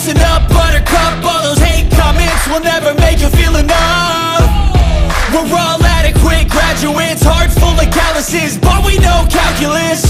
Loosen up, buttercup, all those hate comments Will never make you feel enough. We're all adequate graduates Heart full of calluses, but we know calculus